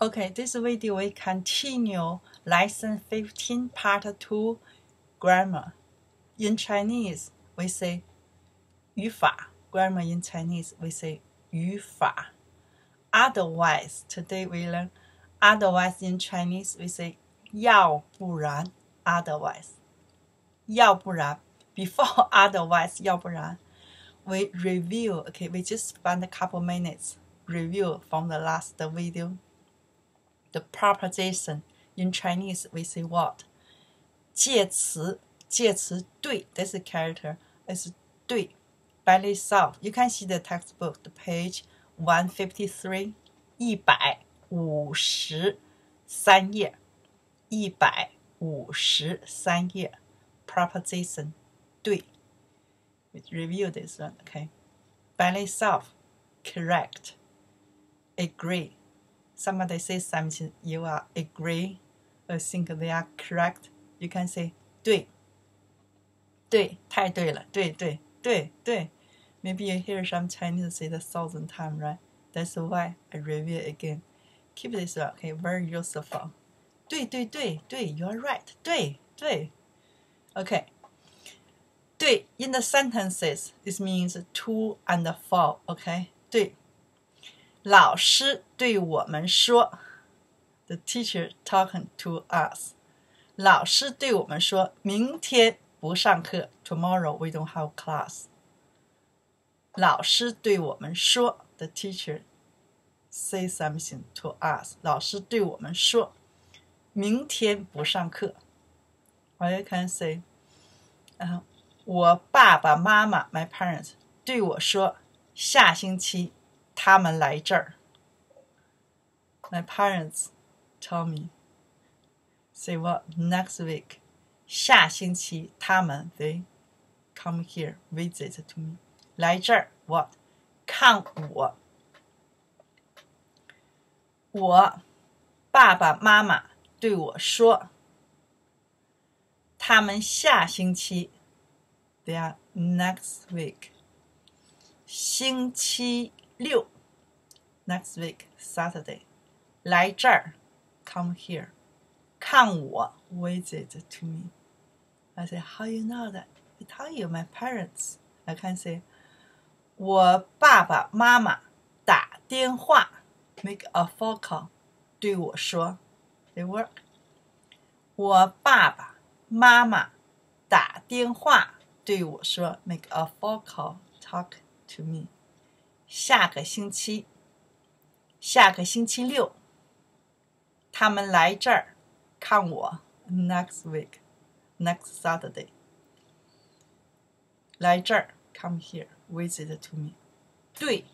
Okay, this video we continue lesson 15, part 2, grammar. In Chinese, we say 语法. Grammar in Chinese, we say 语法. Otherwise, today we learn otherwise in Chinese, we say 要不然 otherwise. 要不然 before otherwise 要不然 we review okay we just spend a couple minutes review from the last video the proposition in Chinese we say what 介词介词对 this character is 对 by itself you can see the textbook the page 153一百五十三页一百五十三页 proposition 对 we review this one okay by itself correct agree somebody says something you are agree or think they are correct you can say 对对太对了对对对对 maybe you hear some Chinese say the thousand times right that's why I review it again keep this one okay very useful 对对对对 you are right 对对 okay 对 in the sentences it means to and for okay 对 老师对我们说，the teacher talking to us。老师对我们说，明天不上课，tomorrow we don't have class。老师对我们说，the teacher say something to us。老师对我们说，明天不上课。Or you can say，嗯，我爸爸妈妈，my parents 对我说，下星期 他们来这儿。My parents tell me, say what next week，下星期他们 they come here visit to me，来这儿 what 看我。我爸爸妈妈对我说，他们下星期，they are next week，星期 六，next week Saturday，来这儿，come here，看我，visit to me。I say how you know that? I tell you my parents. I can say，我爸爸妈妈打电话，make a phone call，对我说，they work。我爸爸妈妈打电话对我说，make a phone call, talk to me。 下个星期，下个星期六，他们来这儿看我。Next week, next Saturday，来这儿，come here, visit to me。对，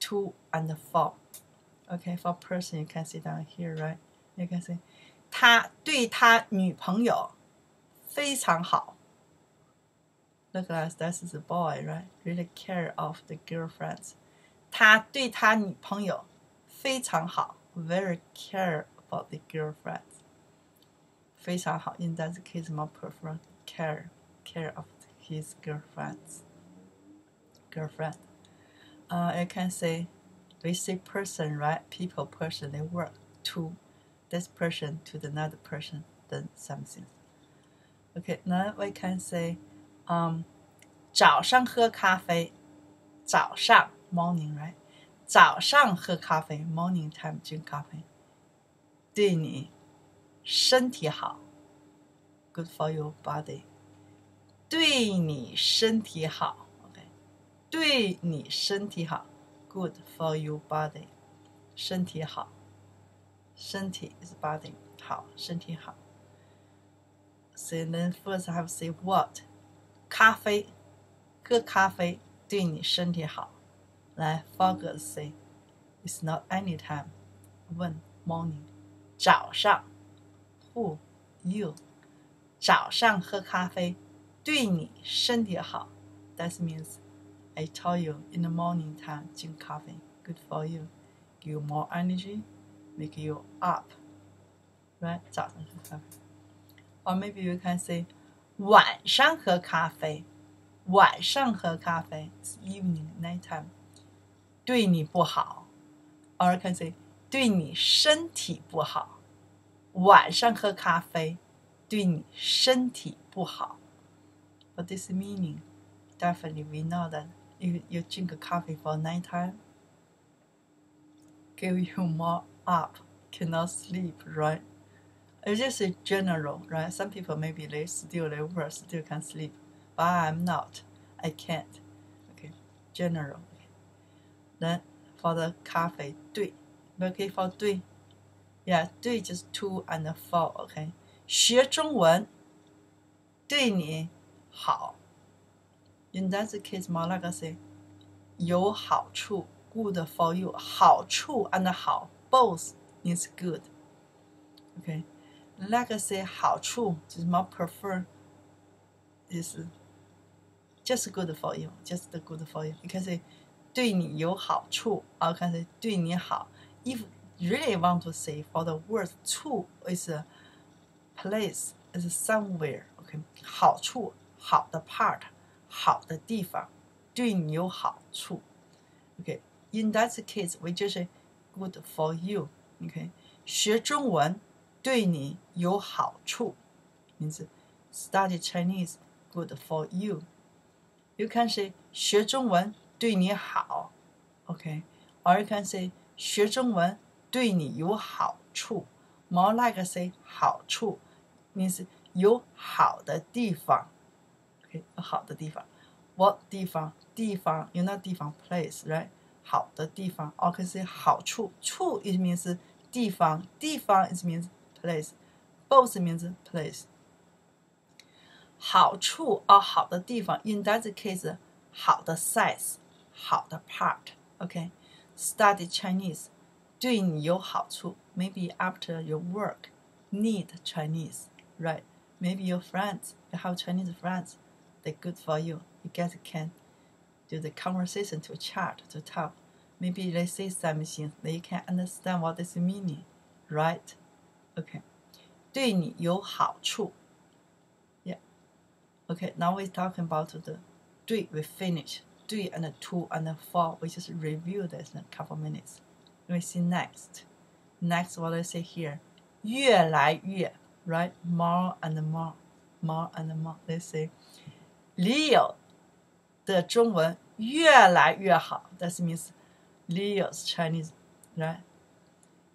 to and for。Okay, for person you can see down here, right? You can see，他对他女朋友非常好。Look at us, this is a boy, right? Really care of the girlfriends. 他对他女朋友非常好，very care about the girlfriends，非常好。In that case, more prefer care care of his girlfriends. Girlfriend. Uh, I can say we say person, right? People, person, they work to this person to the another person, then something. Okay, now we can say, um, 早上喝咖啡，早上 morning, right? 早上喝咖啡，morning time drink 咖啡，对你身体好，good for your body。对你身体好，OK，对你身体好，good for your body。身体好，身体 is body，好，身体好。So then first I have to say what？咖啡，喝咖啡对你身体好。 来，Fergus say，It's not any time。问 morning，早上，Who you？早上喝咖啡对你身体好。That means I tell you in the morning time 喝咖啡，good for you，give you more energy，make you up。Right，早上喝咖啡。Or maybe you can say 晚上喝咖啡，晚上喝咖啡，It's evening night time。 对你不好，or can say 对你身体不好。晚上喝咖啡对你身体不好。What is the meaning? Definitely, we know that you you drink coffee for night time, give you more up, cannot sleep, right? It's just a general, right? Some people maybe they still they work, still can sleep, but I'm not. I can't. Okay, general. Then for the coffee, 对，okay for 对，yeah 对 just two and four. OK，学中文对你好。In that case, more like I say 有好处，good for you. 好处 and 好 both means good. Okay. Like I say 好处 just more prefer is just good for you, just good for you. You can say 对你有好处，or can say 对你好。If really want to say for the word 处 is a place is somewhere. Okay，好处好的 part 好的地方对你有好处。Okay，in that case we just say good for you. Okay，学中文对你有好处，名字 study Chinese good for you. You can say 学中文 对你好，OK，or you can say 学中文对你有好处。More like say 好处，means 有好的地方，OK，有好的地方。What 地方？地方，you know 地方 place，right？好的地方，or can say 好处，处 it means 地方，地方 it means place，both means place。好处 or 好的地方，in that case 好的 size。 好的 part，OK，study Chinese 对你有好处。Maybe after your work need Chinese, right? Maybe your friends, you have Chinese friends, they're good for you. You guys can do the conversation to chat to talk. Maybe they say something that you can understand what is meaning, right? Okay. 对你有好处。Yeah. Okay, now we're talking about the 对 we finish three and two and four. We just review this in a couple minutes. We see next. Next, what I say here, 越来越, right? More and more, more and more. They say, Leo 的中文越来越好. That means Leo's Chinese, right?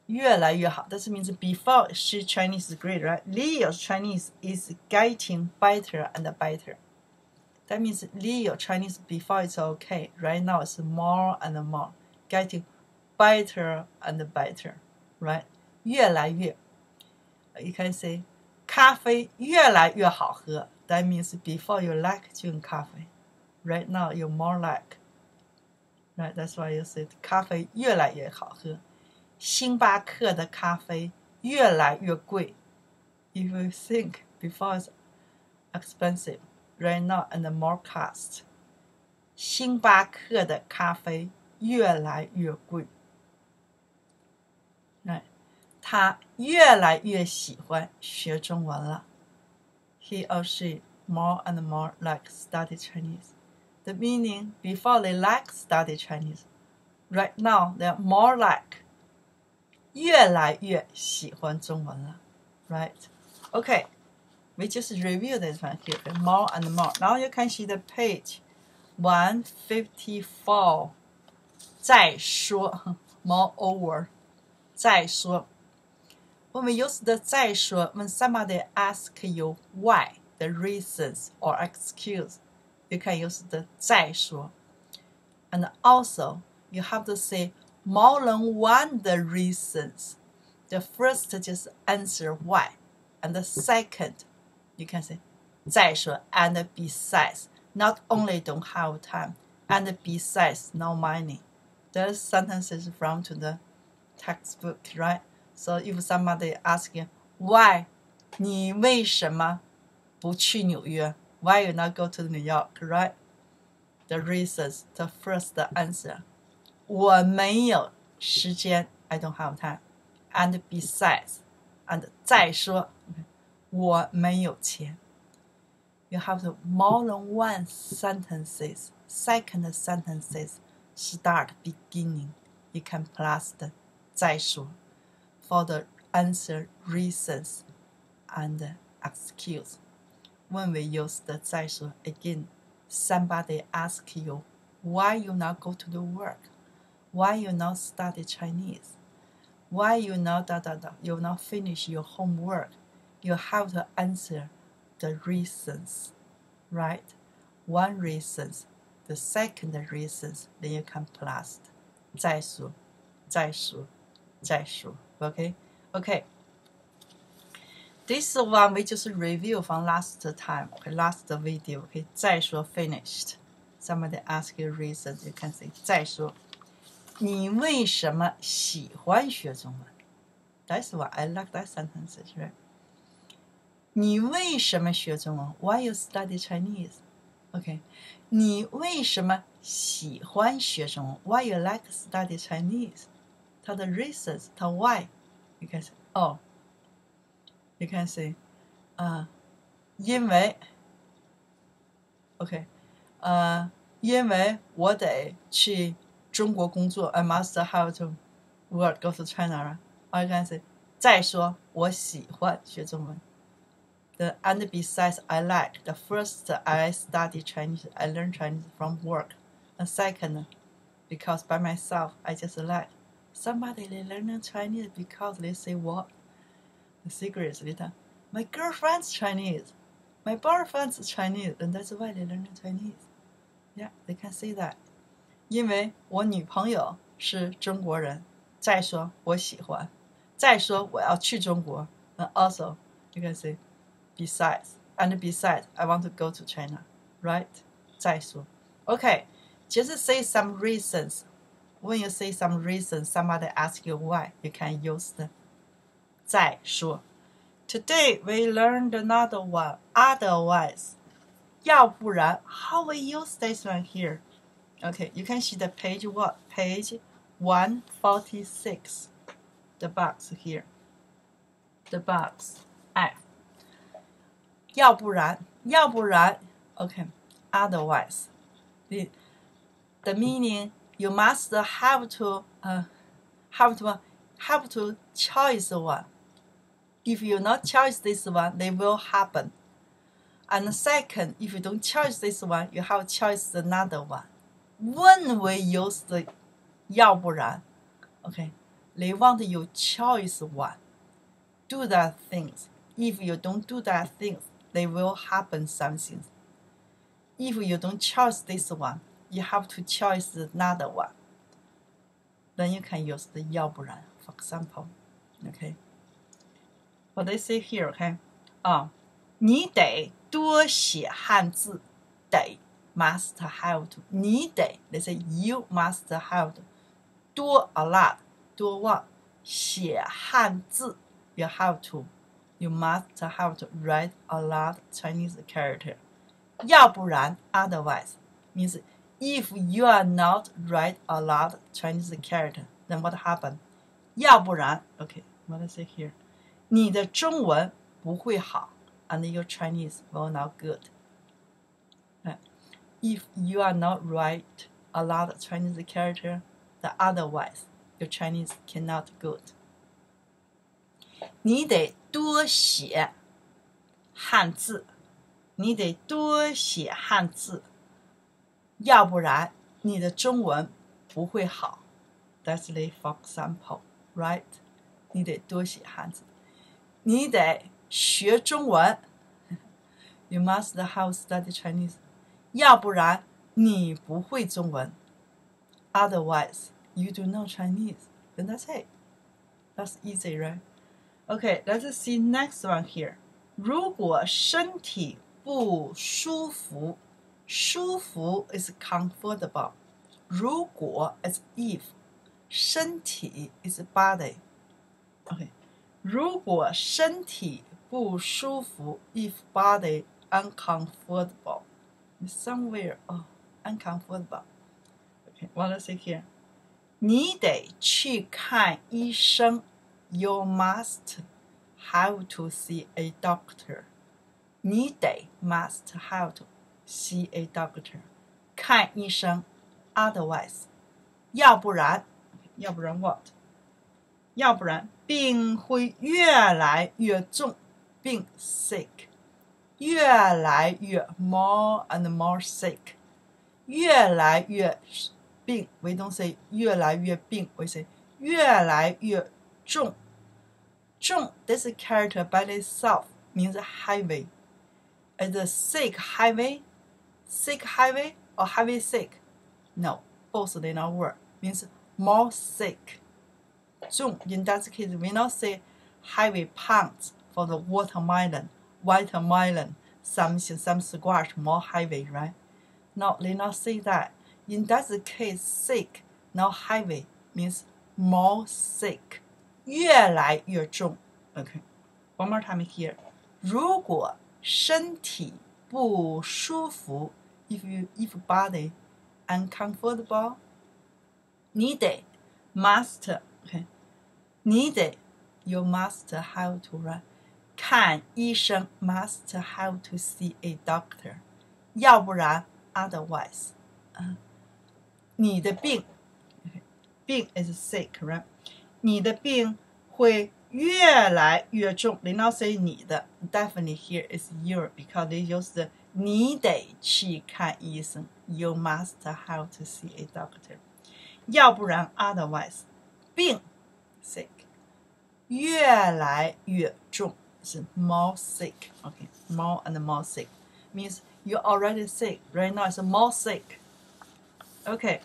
越来越好. That means before she Chinese is great, right? Leo's Chinese is getting better and better. That means Leo Chinese before it's okay. Right now it's more and more, getting better and better, right? 越来越 You can say 咖啡越来越好喝. That means before you like 喝咖啡 right now you more like. Right, that's why you said 咖啡越来越好喝。星巴克的咖啡越来越贵。If you think before it's expensive, right now and more cost。星巴克的咖啡越来越贵。right，他越来越喜欢学中文了。He or she more and more like study Chinese. The meaning before they like study Chinese, right now they're more like 越来越喜欢中文了。Right? Okay we just review this one here, more and more. Now you can see the page 154. 再说 moreover 再说 when we use the 再说 when somebody asks you why the reasons or excuse you can use the 再说 and also you have to say more than one the reasons the first just answer why and the second you can say 再说 and besides not only don't have time and besides no money those sentences from to the textbook right so if somebody ask you why 你为什么不去纽约 why you not go to New York right the reasons the first answer 我没有时间 I don't have time and besides and 再说 我没有钱。You have to more than one sentences. Second sentences start beginning. You can plus the 再说，for the answer reasons and excuse. When we use the 再说 again, somebody ask you why you not go to the work, why you not study Chinese, why you not da da da, you not finish your homework. You have to answer the reasons, right? One reasons, the second reasons, then you can plus 再说，再说，再说。OK OK。This one we just review from last time, okay, last video. Okay, 再说 finished. Somebody ask you reasons, you can say 再说。你为什么喜欢学中文？That's why I like that sentence, right? 你为什么学中文？Why you study Chinese? OK，你为什么喜欢学中文？Why you like study Chinese？它的 reasons，它 why？You can say 哦，You can say 啊，因为 OK，呃，因为我得去中国工作，I must have to work go to China。Or you can say 再说，我喜欢学中文。 The and besides, I like the first I study Chinese. I learn Chinese from work. And second, because by myself, I just like somebody they learn Chinese because they say what the secret is later. My girlfriend's Chinese, my boyfriend's Chinese, and that's why they learn Chinese. Yeah, they can say that. 因为我女朋友是中国人。再说我喜欢，再说我要去中国。And also, you can say besides, and besides, I want to go to China, right? 再说，OK, just say some reasons. When you say some reasons, somebody asks you why, you can use the 再说。Today we learned another one. Otherwise, 要不然 how we use this one here? Okay, you can see the page what? Page 146. The box here. The box F. 要不然，要不然，OK，otherwise，、okay. the the meaning you must have to uh have to have to choose one. If you not choose this one, they will happen. And second, if you don't choose this one, you have choice another one. When we use the 要不然，OK, they want you choose one. Do that things. If you don't do that things, there will happen something. If you don't choose this one, you have to choose another one. Then you can use the 要不然 for example. Okay. What they say here, okay? 啊，你得多写汉字，得 must have to. 你得 they say you must have to. 多 a lot 多 what 写汉字 you have to you must have to write a lot Chinese character. 要不然 otherwise means if you are not write a lot Chinese character, then what happen? 要不然 okay, what I say here? 你的中文不会好 and your Chinese will not good. If you are not write a lot Chinese character, then otherwise your Chinese cannot good. 你得多写汉字，你得多写汉字，要不然你的中文不会好。That's the for example, right？你得多写汉字，你得学中文。You must have study Chinese，要不然你不会中文。Otherwise, you do not Chinese. Then that's it. That's easy, right? Okay, let's see next one here. 如果身体不舒服，舒服 is comfortable. 如果 is if. 身体 is body. Okay. 如果身体不舒服，if body uncomfortable. Somewhere oh uncomfortable. Okay, what does it here? 你得去看医生。 you must have to see a doctor. 你得 must have to see a doctor. 看医生，otherwise，要不然，要不然 what？ 要不然病会越来越重，病 sick，越来越 more and more sick，越来越病，we don't say 越来越病，we say 越来越 重。重 this character by itself means heavy. Is it sick heavy? Sick heavy or heavy sick? No, both they not work. Means more sick. 重 in that case we not say heavy pounds for the watermelon, watermelon, some some squash more heavy, right? No, they not say that. In that case, sick, not heavy, means more sick. 越来越重。OK，one、okay. more time here。如果身体不舒服，if you if body uncomfortable，你得 must，OK，、okay. 你得 you must have to right 看医生 must have to see a doctor，要不然 otherwise，嗯，你的病，病 is sick，right？ 你的病会越来越重。They not say 你的，definitely here is your because they use the 你得去看医生。You must have to see a doctor，要不然 otherwise 病 sick 越来越重是 more sick。OK，more and more sick means you already sick. Right now it's more sick. Okay.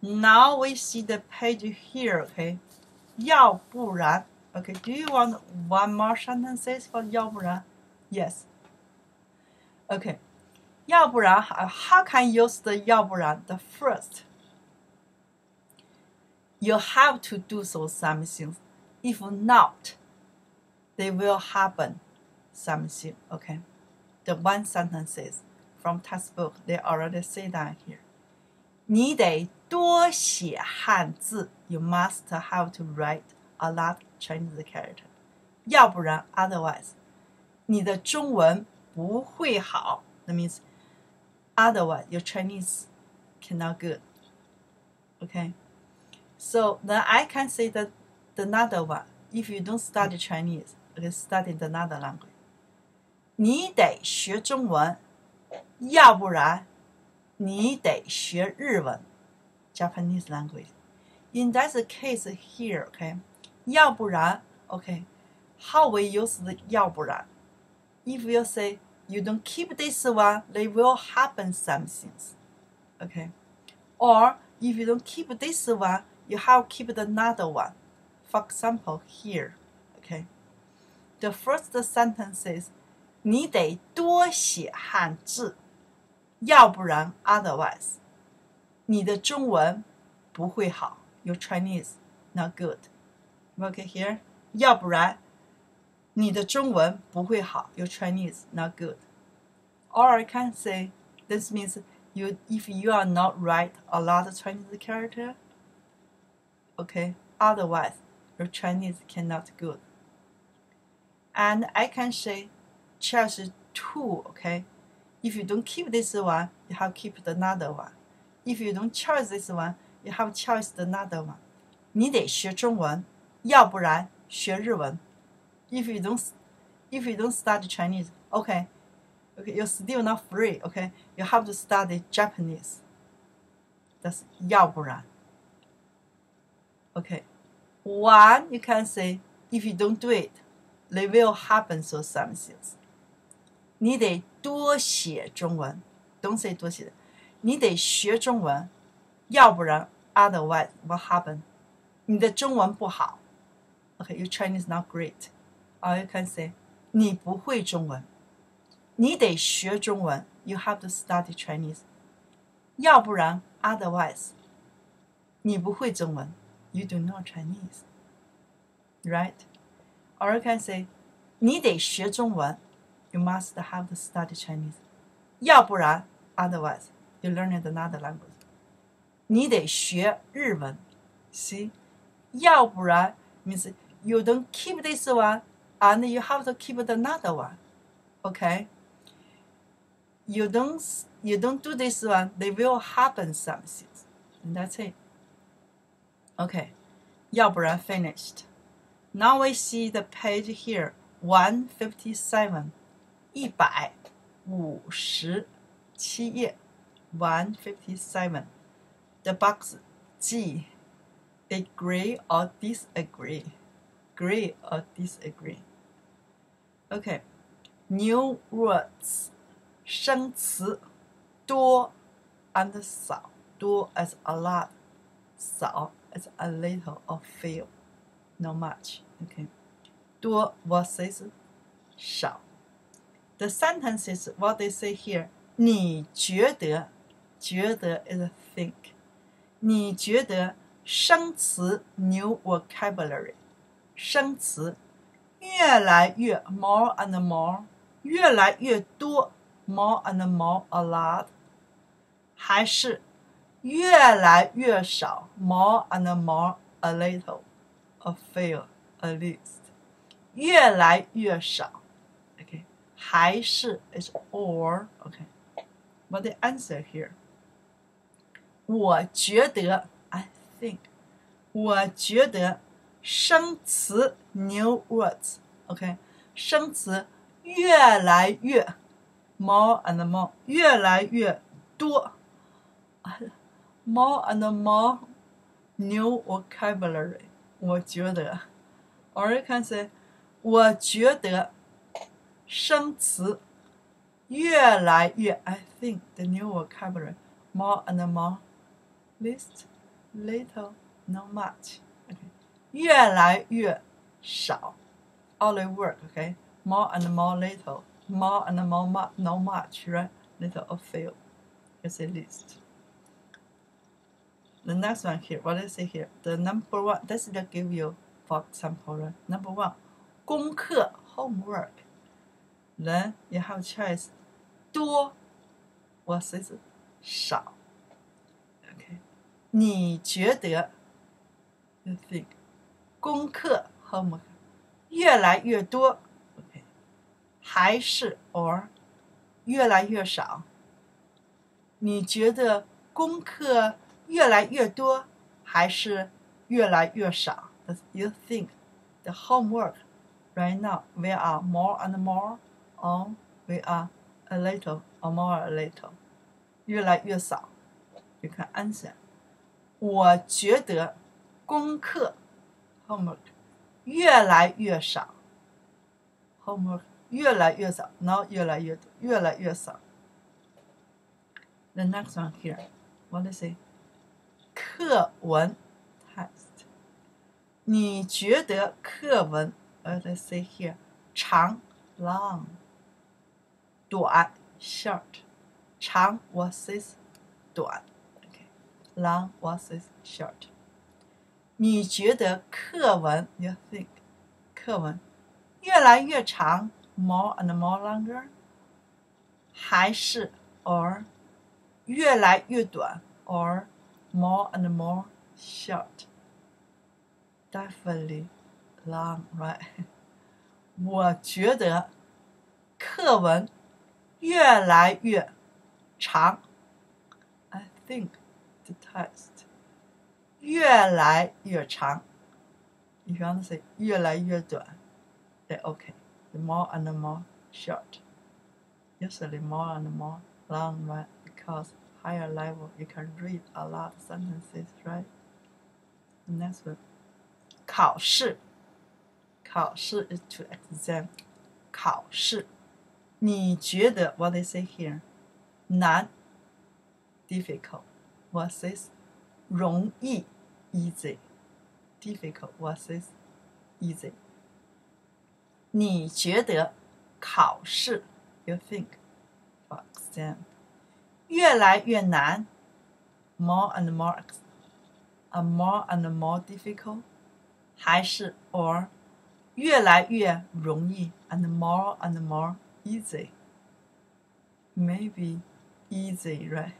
Now we see the page here. Okay. 要不然，Okay, do you want one more sentences for 要不然？Yes. Okay, 要不然 how can you use the 要不然 the first? You have to do so something. If not, they will happen something. Okay, the one sentences from textbook they already say that here. 你得多写汉字 ，you must have to write a lot Chinese character，要不然 otherwise，你的中文不会好。That means otherwise your Chinese cannot good. Okay, so then I can say that the another one. If you don't study Chinese, you can study the another language. 你得学中文，要不然你得学日文。Japanese language. In that case here, okay, 要不然 okay, how we use the 要不然 If you say you don't keep this one, they will happen some things. Okay. Or if you don't keep this one, you have to keep another one. For example, here. Okay. The first sentence is 你得多写汉字，要不然 otherwise 你的中文不会好 ，Your Chinese not good. Okay here，要不然你的中文不会好，Your Chinese not good. Or I can say this means you if you are not write a lot of Chinese character. Okay, otherwise your Chinese cannot good. And I can say choose two. Okay, if you don't keep this one, you have to keep another one. If you don't choose this one, you have choice another one. 你得学中文，要不然学日文。If you don't, if you don't study Chinese, okay, okay, you're still not free. Okay, you have to study Japanese. That's 要不然。Okay, one you can say if you don't do it, they will happen so some things. 你得多写中文，don't say 多写。你得学中文， 要不然 otherwise what happen？你的中文不好，OK，your Chinese not great。Or you can say 你不会中文，你得学中文，you have to study Chinese。要不然 otherwise，你不会中文，you do not Chinese，right？Or you can say 你得学中文，you must have to study Chinese。要不然 otherwise。you learn another language. 你得学日文，see，要不然 means you don't keep this one and you have to keep another one. Okay. You don't you don't do this one, they will happen something. And that's it. Okay. 要不然 finished. Now we see the page here, 157, 一百五十七页157. The box G, agree or disagree, agree or disagree. Okay, new words, 生词多 and 少，多 as a lot, 少 as a little or few not much. Okay. 多 versus 少。The sentences what they say here，你觉得，觉得 is a think。 你觉得生词 new vocabulary，生词越来越 more and more，越来越多 more and more a lot，还是越来越少 more and more a little。a few at least，越来越少，OK，还是 is or，OK，but the answer here， 我觉得 I think，我觉得生词 new words，OK，生词越来越 more and more，越来越多，more and more new vocabulary。我觉得，or you can say，我觉得生词越来越，I think the new vocabulary more and more list little not much OK 越来越少，only work OK more and more little more and more mu not much right little or few you say list the next one here, what does it say here? The number one, this is give you, for example, right? number one, 功课 homework. Then you have choice 多 versus 少。 OK，你觉得？You think 功课 homework 越来越多，OK，还是 or 越来越少？你觉得功课？越来越多还是越来越少？You think the homework right now we are more and more, or we are a little or more a little，越来越少。You can answer。 我觉得功课 homework 越来越少，homework 越来越少，now 越来越多，越来越少。The next one here, what is it? 课文 text，你觉得课文？Let's say here，长 long，短 short，长 what says，短 ，OK，long versus short。你觉得课文？You think 课文越来越长，more and more longer，还是 or 越来越短，or more and more short. Definitely long, right? 我觉得课文越来越长。I think the text 越来越长。If you want to say 越来越短，then okay. The more and more short. Usually more and more long, right? Because higher level, you can read a lot of sentences, right? Next one. 考试，考试 is to exam. 考试，你觉得 what they say here 难 difficult versus 容易 easy difficult versus easy。你觉得考试 you think for exam 越来越难，more and more a more and more difficult，还是 or 越来越容易 and more and more easy。Maybe easy, right?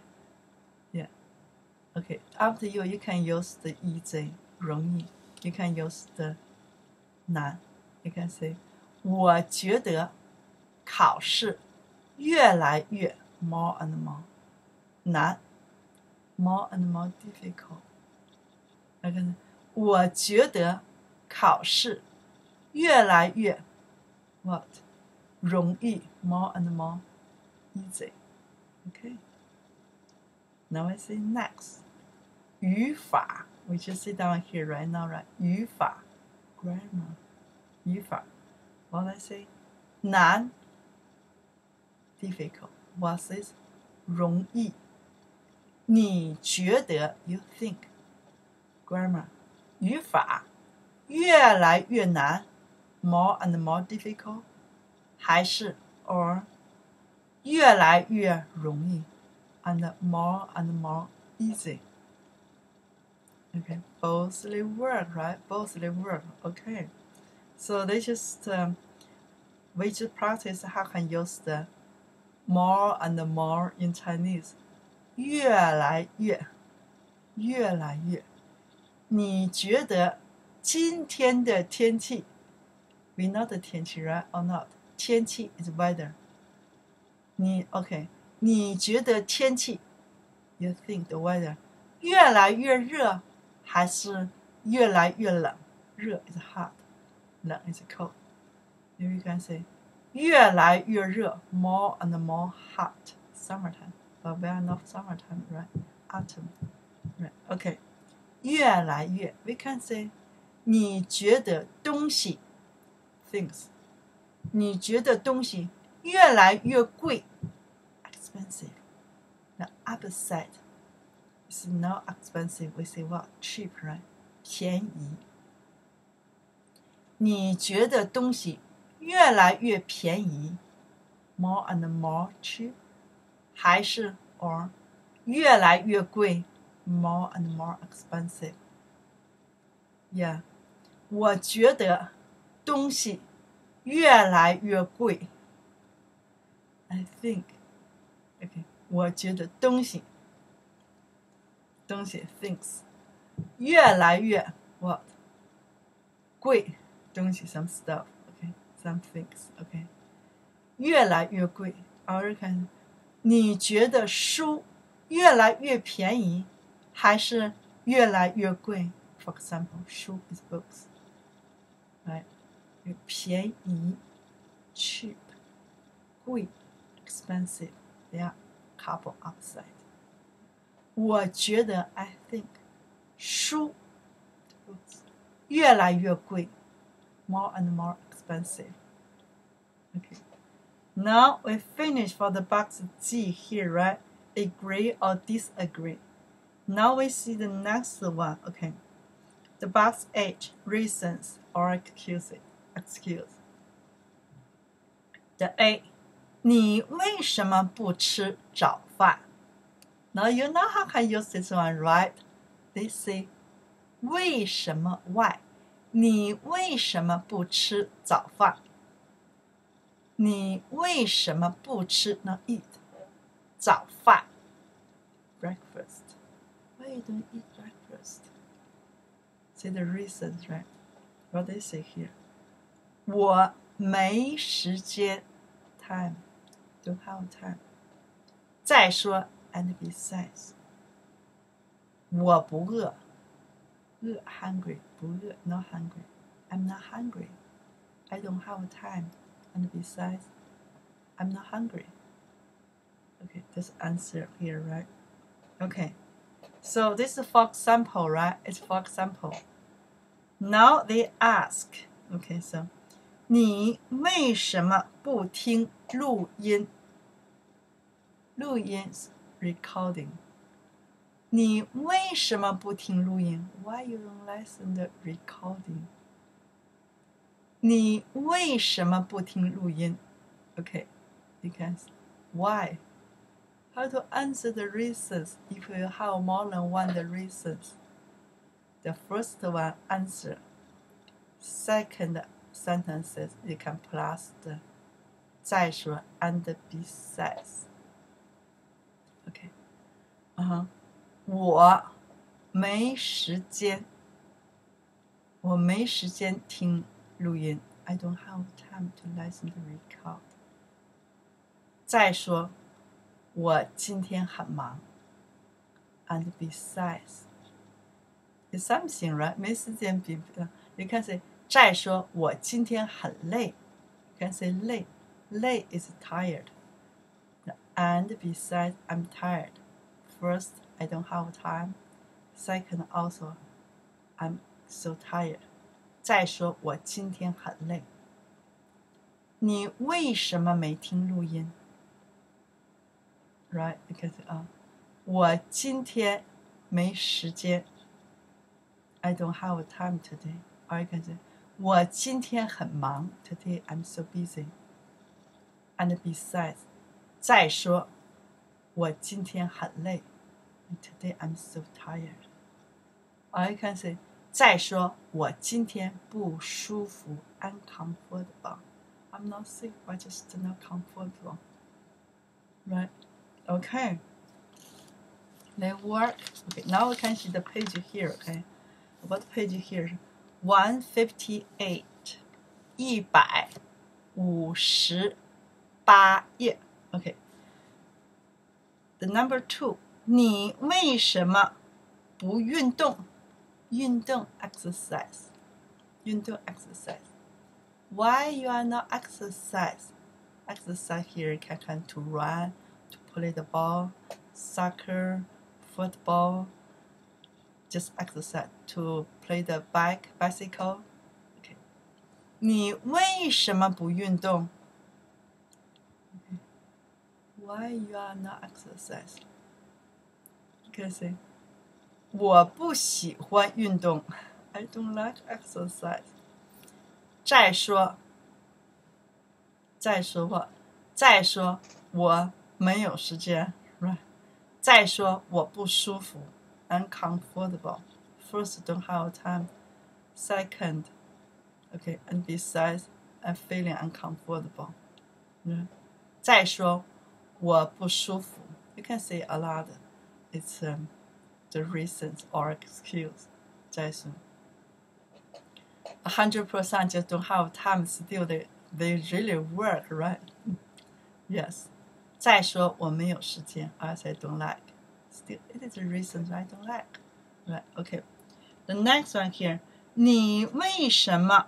Yeah. Okay. After you, you can use the easy 容易，you can use the 难，you can say 我觉得考试越来越 more and more。难，more and more difficult。那个，我觉得考试 越来越 what 容易 more and more easy. Okay. Now I say next. 语法 we just sit down here right now, right? 语法 grammar 语法 what I say 难 difficult what is 容易你觉得 you think grammar 语法越来越难 more and more difficult 还是 or 越来越容易 and more and more easy okay both they work right both they work okay so they just um, we just practice how can use the more and more in Chinese 越来越越来越你觉得今天的天气 we know the 天气 right or not 天气 is weather 你 OK 你觉得天气 you think the weather 越来越热 还是越来越冷热 is hot 冷 is cold maybe you can say 越来越热 more and more hot summertime but we are not summertime right autumn right okay 越来越 we can say 你觉得东西 things 你觉得东西越来越贵 expensive the opposite is not expensive we say what cheap right 便宜你觉得东西越来越便宜 more and more cheap 还是 or 越来越贵 more and more expensive yeah 我觉得东西越来越贵 I think OK 我觉得东西 东西 things 越来越 what 贵东西 some stuff OK some things OK 越来越贵 or can 你觉得书越来越便宜还是越来越贵？For example, 书 is books, right? 便宜 cheap, 贵 expensive. They are couple opposite. 我觉得 I think 书 books 越来越贵 more and more expensive. Okay. Now we finish for the box G here, right? Agree or disagree. Now we see the next one, okay. The box H, reasons or excuses. Excuse. The A, 你为什么不吃早饭? Now you know how can use this one, right? They say, 为什么 why? 你为什么不吃早饭？你为什么不吃 not eat 早饭 breakfast? Why you don't eat breakfast? See the reasons, right? What they say here? 我没时间 time don't have time. 再说 and besides 我不饿饿 hungry 不饿 not hungry I'm not hungry I don't have time and besides I'm not hungry okay this answer here right okay so this is for example right it's for example now they ask okay so 你为什么不听录音？录音 recording。你为什么不听录音？Why you don't listen the recording？你为什么不听录音？Okay，because why? How to answer the reasons if you have more than one the reasons? The first one answer. Second sentences you can plus the 再说 and besides. OK，嗯哼，我没时间，我没时间听录音。I don't have time to listen to record。再说，我今天很忙。And besides, it's something right？没时间比，你看谁？ 再说我今天很累，you can say 累，累 is tired。And besides, I'm tired. First, I don't have time. Second, also, I'm so tired. 再说我今天很累。你为什么没听录音？Right? Because 啊，我今天没时间。I don't have time today. Or you can say 我今天很忙。Today I'm so busy. And besides, 再说，我今天很累。 Today I'm so tired. Or you can say 再说，我今天不舒服，uncomfortable。I'm not sick, but just not comfortable. Right? Okay. They work. Okay, now we can see the page here. Okay, what page here? One fifty eight. 一百五十八页。Okay. The number two. 你为什么不运动？运动 exercise，运动 exercise。Why you are not exercise? Exercise here can come to run, to play the ball, soccer, football. Just exercise to play the bike, bicycle. Okay. 你为什么不运动？Why you are not exercise? Because 我不喜欢运动。I don't like exercise. 再说，再说话，再说我没有时间，right？再说我不舒服，uncomfortable。First, don't have time. Second, okay, and besides, I'm feeling uncomfortable. 再说我不舒服，you can say a lot. It's um, the reasons or excuse. 再说。hundred percent just don't have time. Still, they they really work, right? Yes. 再说我没有时间，as I don't like. Still, it is a reason I don't like. Right? Okay. The next one here. 你为什么？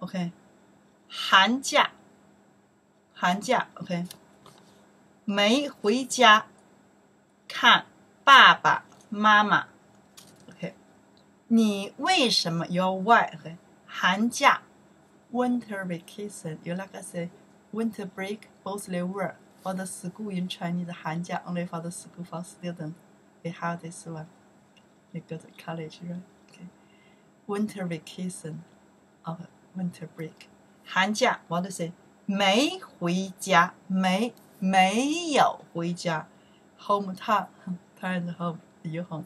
OK. 寒假，寒假，OK. 没回家看 爸爸妈妈。OK. 你为什么 Your why? OK. 寒假，winter vacation. You like I say, winter break, both they work for the school in Chinese. 寒假 only for the school for students. We have this one. You go to college, right? Okay. Winter vacation, of winter break. 寒假 what to say? 没回家，没没有回家。Hometown, parents home, you home.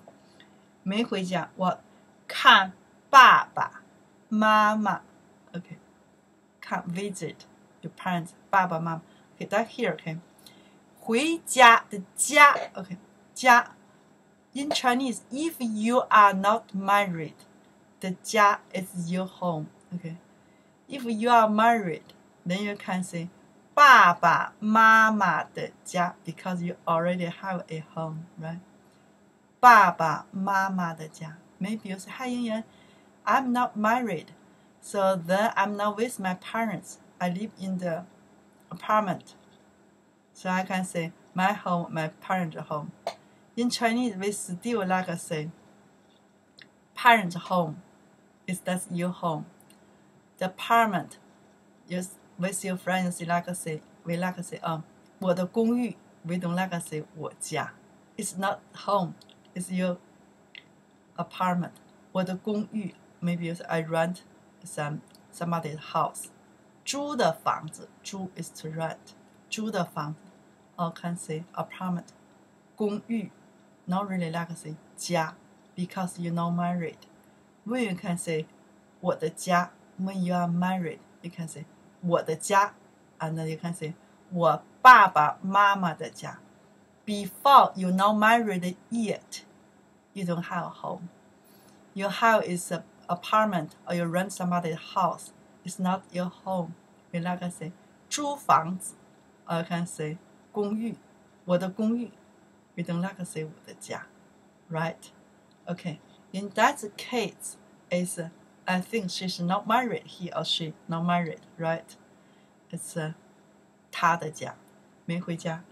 没回家，我看爸爸。妈妈，OK，看 visit your parents，爸爸妈妈，OK，that here，OK，回家的家，OK，家。In Chinese, if you are not married, the 家 is your home. Okay. If you are married, then you can say 爸爸妈妈的家 because you already have a home, right? 爸爸妈妈的家。Maybe you say, 嗨，妍妍。I'm not married, so then I'm not with my parents. I live in the apartment. So I can say my home, my parents' home. In Chinese, we still like to say parents' home is that's your home. The apartment is with your friends, like to say, we like to say, um, 我的公寓, we don't like to say 我家. It's not home, it's your apartment. 我的公寓 maybe I rent some somebody's house. 租的房子，租 is to rent，租的房子，or can say apartment，公寓，not really like say 家，because you not married. When you can say 我的家，when you are married, you can say 我的家，and then you can say 我爸爸妈妈的家。Before you not married yet, you don't have a home. Your house is a apartment or you rent somebody's house, it's not your home. We like to say 租房子，or you can say 公寓，我的公寓。We don't like to say 我的家，right? Okay. In that case, it's I think she's not married. He or she not married, right? It's uh, 他的家，没回家。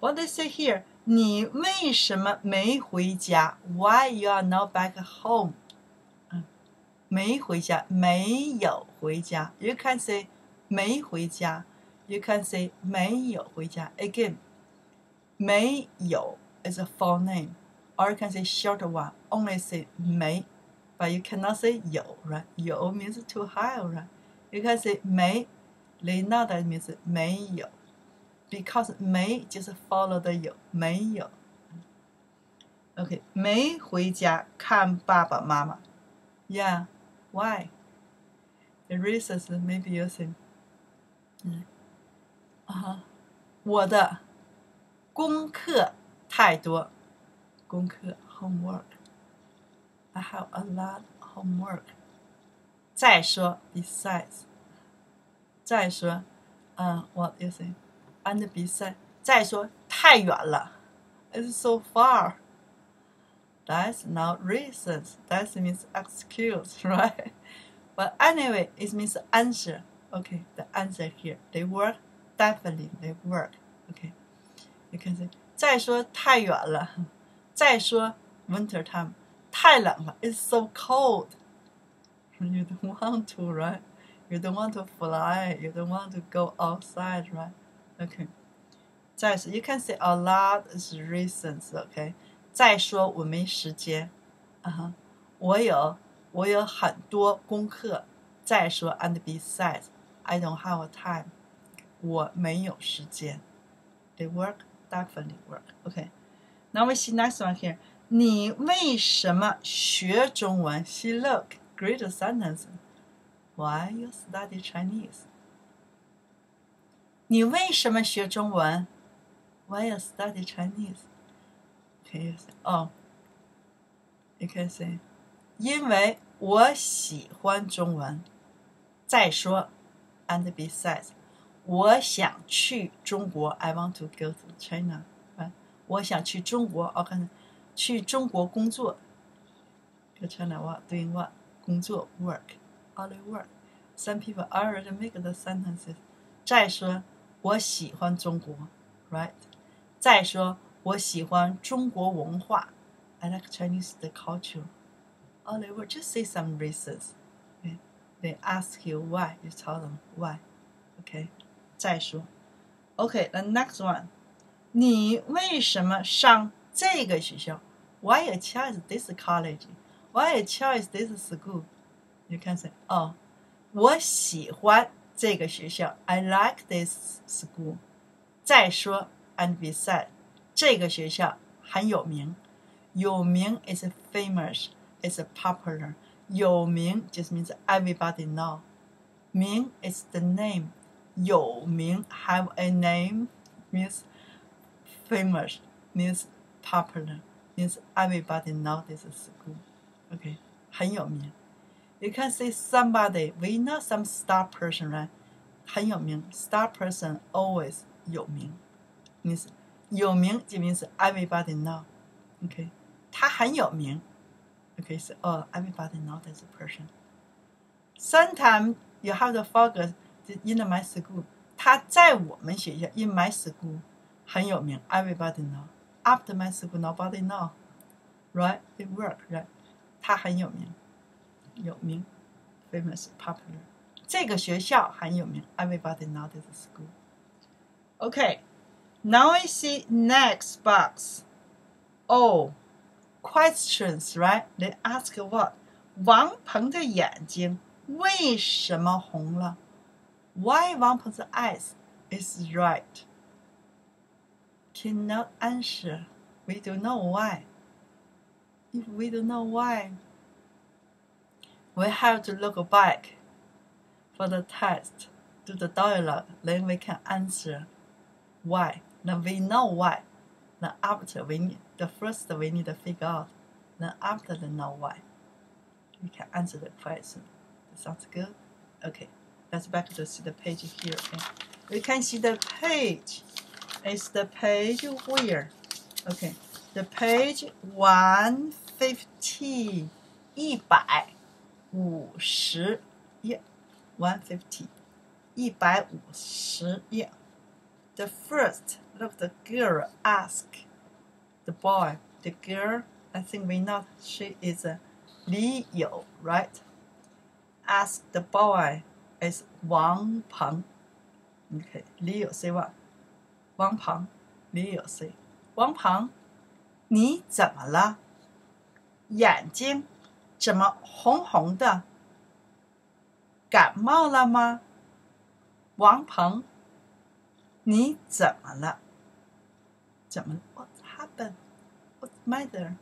What they say here? 你为什么没回家？Why you are not back home? 嗯，没回家，没有回家。You can say 没回家。You can say 没有回家。Again, 没有 is a full name, or you can say short one. Only say 没 but you cannot say 有 right? 有 means too high right? You can say 没 Leonardo means 没有，because 没就是 follow 的有没有。OK，没回家看爸爸妈妈。Yeah, why? The reasons maybe you think. 嗯，啊，我的功课太多，功课 homework。 I have a lot homework。再说，besides。再说，嗯，what you say？And besides，再说太远了，it's so far。That's not reasons. That means excuse, right? But anyway, it means answer. Okay, the answer here. They work. Definitely, they work. Okay, you can say. 再说太远了，再说 winter time 太冷了，it's so cold. You don't want to, right? You don't want to fly. You don't want to go outside, right? Okay. 再说，you can say a lot of reasons. Okay. 再说我没时间，啊哈，我有我有很多功课。再说，and besides, I don't have time. 我没有时间。They work definitely work. Okay. Now we see next one here. 你为什么学中文？See, look, great sentence. Why you study Chinese? 你为什么学中文？Why you study Chinese? Can you say? Oh, you can say. 因为我喜欢中文。再说，and besides，我想去中国。I want to go to China. 我想去中国。OK， 去中国工作。Go China what? Doing what? 工作 work. Only work. Some people already make the sentences. 再说，我喜欢中国，right？再说，我喜欢中国文化。I like Chinese the culture. Only work. Just say some reasons. Okay? They ask you why. You tell them why. Okay? 再说。Okay, the next one. 你为什么上 这个学校？Why you choose this college? Why you choose this school? You can say, oh, 我喜欢这个学校。I like this school. 再说，and besides，这个学校很有名。有名 is famous, is popular. 有名 just means everybody know. 名 is the name. 有名 have a name means famous means popular means everybody know this school. Okay, 很有名。You can say somebody. We know some star person, right? 很有名，star person always 有名，means 有名就 means everybody know. Okay，他很有名。Okay, so oh everybody know this person. Sometimes you have to focus in my school. 他在我们学校 in my school 很有名，everybody know. After my school, nobody know. Right? It work, right? 他很有名。有名，famous popular。这个学校很有名，everybody know this school。Okay, now I see next box. Oh, questions, right? They ask what? 王鹏的眼睛为什么红了？Why 王鹏的 eyes is right? Cannot answer. We don't know why. If we don't know why, we have to look back for the test, do the dialogue, then we can answer why. Then we know why. Then after we need, the first we need to figure out. Then after the know why, we can answer the question. That sounds good? Okay, let's back to see the page here. Okay, we can see the page It's the page where? Okay, the page 150, 一百。 五十页，one fifty，一百五十页。The first look the girl ask the boy. The girl, I think we know she is a Li Yu, right? Ask the boy is Wang Peng. Okay, Li Yu say what? 王鹏，你有谁？王鹏，你怎么了？眼睛怎么红红的？感冒了吗？王鹏，你怎么了？怎么？What happened? What's my there?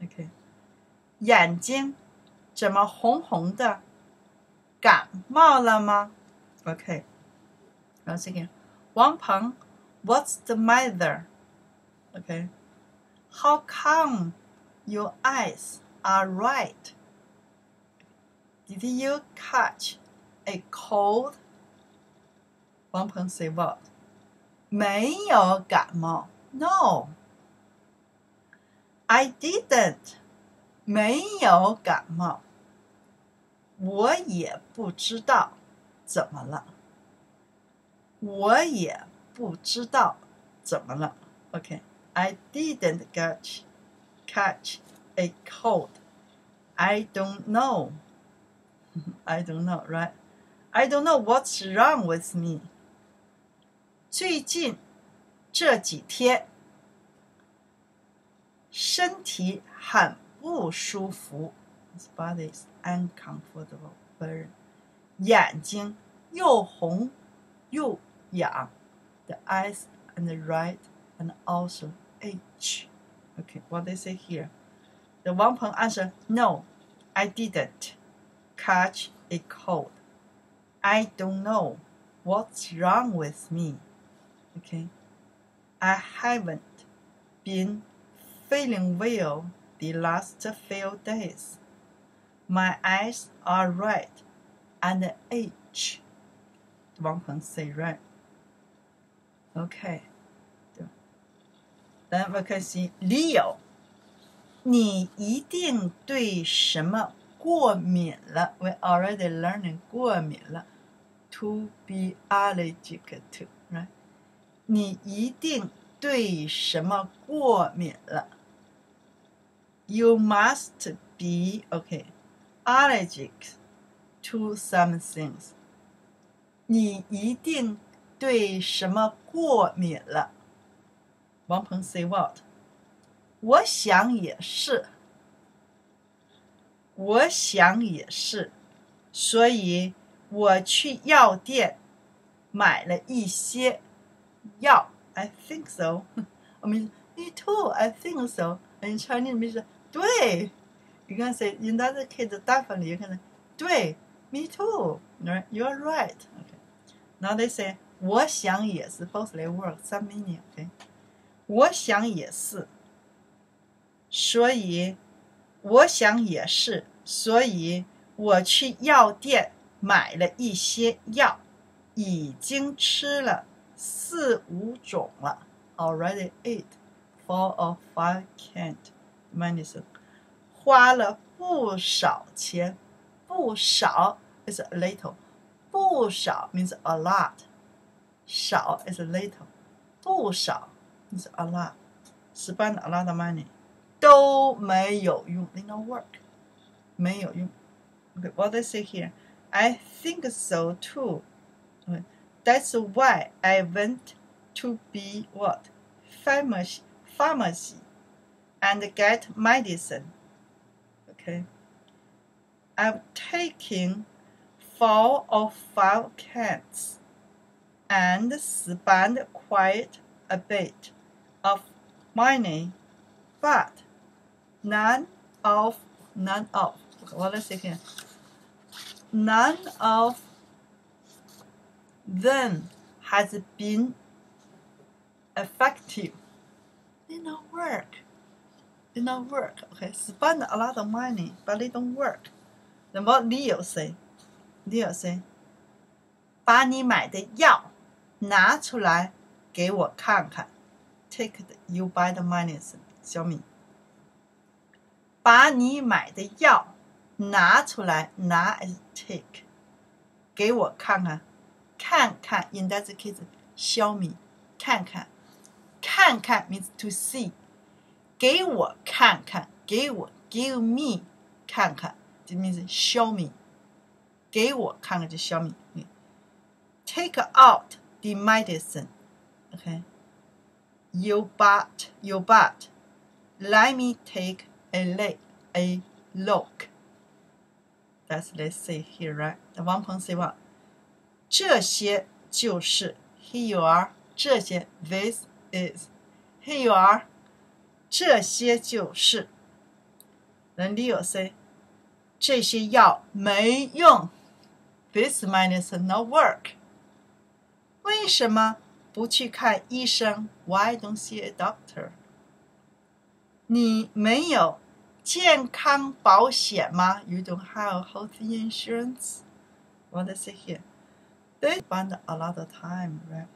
OK，眼睛怎么红红的？感冒了吗？OK，然后这个王鹏。，What's the matter? OK，How come your eyes are right? Did you catch a cold? 王鹏 say what? 没有感冒。No. I didn't. 没有感冒。我也不知道怎么了。我也 不知道怎么了。OK，I didn't catch catch a cold. I don't know. I don't know, right? I don't know what's wrong with me. 最近这几天身体很不舒服。His body is uncomfortable, burn. 眼睛又红又痒。，the eyes and the right and also H. Okay, what they say here? The Wang Peng answer, No, I didn't catch a cold. I don't know what's wrong with me. Okay, I haven't been feeling well the last few days. My eyes are red and itch. Wang Peng say right. OK，对吧？咱们看西，李友，你一定对什么过敏了？We already learning 过敏了，to be allergic to，来，你一定对什么过敏了？You must be OK allergic to some things。你一定。对什么过敏了？王鹏 say what？我想也是，我想也是，所以我去药店买了一些药。I think so. I mean, me too. I think so. In Chinese means 对。You can say in that case definitely you can say 对，me too. Right? You are right. Okay. Now they say 我想也是，both they work some meaning. Okay. 我想也是。所以，我想也是，所以我去药店买了一些药，已经吃了四五种了。Already ate four or five canned medicine，花了不少钱，不少 is a little，不少 means a lot，少 is a little，不少 is a lot，spend a lot of money。都没有用，they don't work，没有用。Okay, what they say here? I think so too. Okay, that's why I went to be what pharmacy pharmacy and get medicine. Okay. I've taken four or five cans and spend quite a bit of money, but none of none of what is it here? None of them has been effective. They don't work. They don't work. Okay, spend a lot of money, but they don't work. Then what Li Yu say? Li Yu say, 把你买的药拿出来给我看看 take the, you buy the medicine 小米把你买的药 拿出来，拿 is take，给我看看，看看 in that case 消弭，看看，看看 means to see，给我看看，给我 give me 看看，这 means 消弭，给我看看就消弭。Take out the medicine. Okay. You but you but let me take a look. a look. That's let's see here, right? The one point say what? 这些就是 here are 这些 this is here you are 这些就是。Then Li Yu say 这些药没用。This medicine not work. 为什么不去看医生？Why don't see a doctor? 你没有健康保险吗？You don't have health insurance. What does it here? They spend a lot of time, right?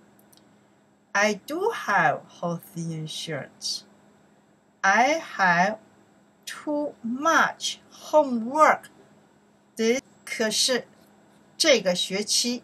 I do have health insurance. I have too much homework. This 可是这个学期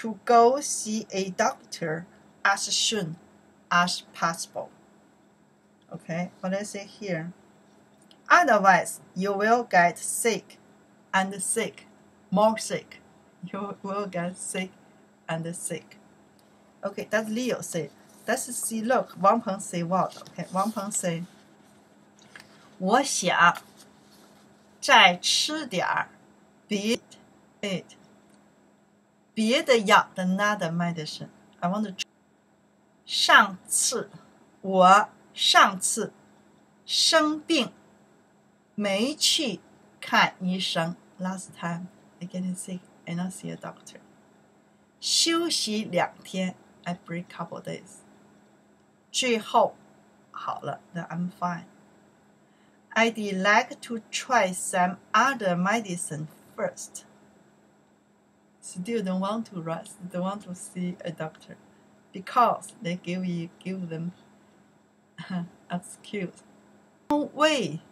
to go see a doctor as soon as possible. Okay, what I say here. Otherwise, you will get sick and sick, more sick. You will get sick and sick. Okay, that's Li Yu say. Let's see, look, Wang Peng say what? Okay, Wang Peng say, 我想再吃点儿，beat it. 别的药 another medicine. I want to. 上次我上次生病没去看医生。Last time I get sick and not see a doctor. 休息两天，I break couple days. 最后好了，then I'm fine. I'd like to try some other medicine first. Still don't want to rest, don't want to see a doctor, because they give you give them excuse. No way